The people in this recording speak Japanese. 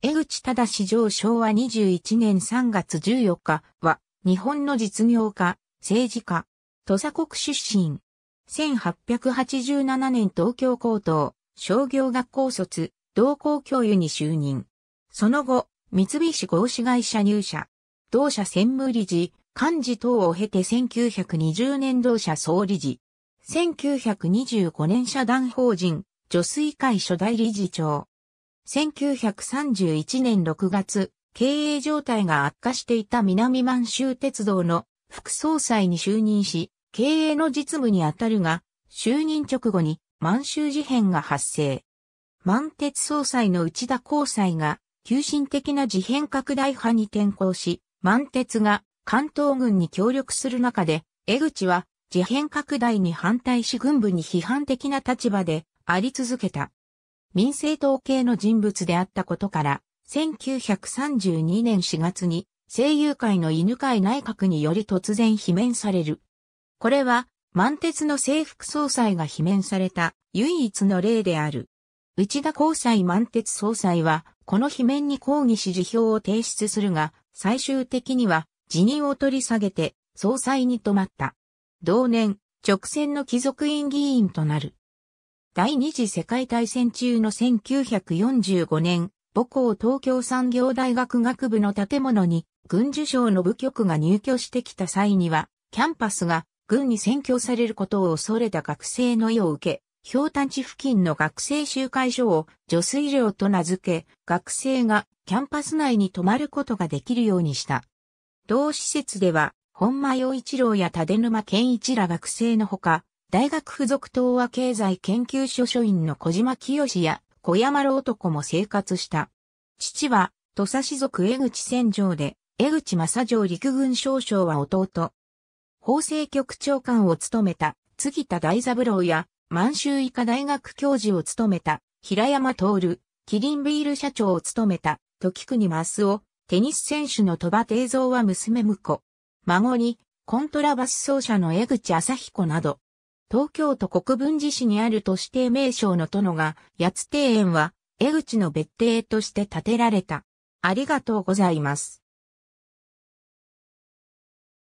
江口忠上昭和21年3月14日は、日本の実業家、政治家、土佐国出身。1887年東京高等商業学校卒、同校教諭に就任。その後、三菱合資会社入社。同社専務理事、幹事等を経て1920年同社総理事。1925年社団法人、女水会初代理事長。1931年6月、経営状態が悪化していた南満州鉄道の副総裁に就任し、経営の実務にあたるが、就任直後に満州事変が発生。満鉄総裁の内田交際が、急進的な事変拡大派に転向し、満鉄が関東軍に協力する中で、江口は事変拡大に反対し軍部に批判的な立場であり続けた。民政党系の人物であったことから、1932年4月に声優会の犬飼内閣により突然罷免される。これは、満鉄の政副総裁が罷免された唯一の例である。内田交際満鉄総裁は、この罷免に抗議し辞表を提出するが、最終的には辞任を取り下げて総裁に止まった。同年、勅選の貴族院議員となる。第二次世界大戦中の1945年、母校東京産業大学学部の建物に軍需省の部局が入居してきた際には、キャンパスが軍に占拠されることを恐れた学生の意を受け、ひょうたん池付近の学生集会所を如水寮と名付け、学生がキャンパス内に泊まることができるようにした。同施設では、本間洋一郎や立沼健一ら学生のほか、大学附属東和経済研究所所員の小島清や小山郎男も生活した。父は、土佐氏族江口戦場で、江口正城陸軍少将は弟。法制局長官を務めた杉田大三郎や満州医科大学教授を務めた平山徹、キリンビール社長を務めた時国増夫、テニス選手の鳥羽定蔵は娘婿。孫にコントラバス奏者の江口朝彦など、東京都国分寺市にある都市定名称の殿が、八つ庭園は、江口の別邸として建てられた。ありがとうございます。